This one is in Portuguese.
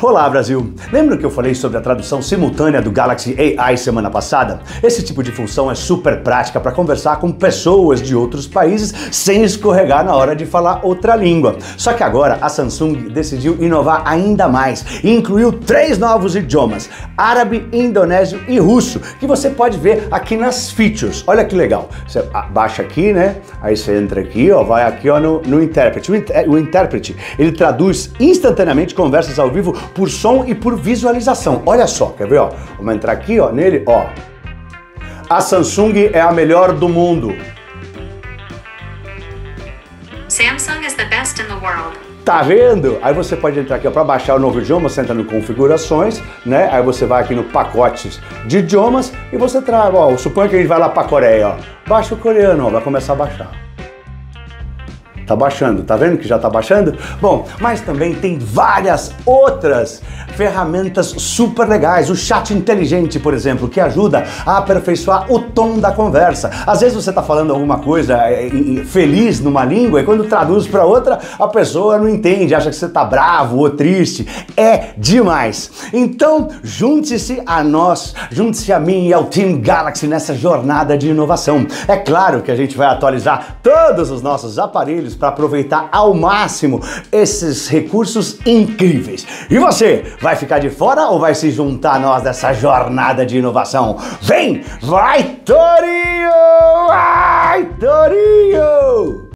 Olá Brasil! Lembra que eu falei sobre a tradução simultânea do Galaxy AI semana passada? Esse tipo de função é super prática para conversar com pessoas de outros países sem escorregar na hora de falar outra língua. Só que agora a Samsung decidiu inovar ainda mais e incluiu três novos idiomas: árabe, indonésio e russo, que você pode ver aqui nas features. Olha que legal! Você baixa aqui, né? Aí você entra aqui, ó, vai aqui ó, no, no intérprete. O, o intérprete ele traduz instantaneamente conversas ao vivo por som e por visualização. Olha só, quer ver? Ó? Vamos entrar aqui ó, nele, ó. A Samsung é a melhor do mundo. Samsung is the best in the world. Tá vendo? Aí você pode entrar aqui para baixar o novo idioma, você entra no configurações, né? Aí você vai aqui no pacotes de idiomas e você traz, ó, suponha que a gente vai lá para Coreia, ó. Baixa o coreano, ó, vai começar a baixar. Tá baixando, tá vendo que já tá baixando? Bom, mas também tem várias outras ferramentas super legais. O chat inteligente, por exemplo, que ajuda a aperfeiçoar o tom da conversa. Às vezes você tá falando alguma coisa é, feliz numa língua e quando traduz para outra, a pessoa não entende, acha que você tá bravo ou triste. É demais. Então, junte-se a nós, junte-se a mim e ao Team Galaxy nessa jornada de inovação. É claro que a gente vai atualizar todos os nossos aparelhos para aproveitar ao máximo esses recursos incríveis. E você, vai ficar de fora ou vai se juntar a nós nessa jornada de inovação? Vem! Vai Torinho!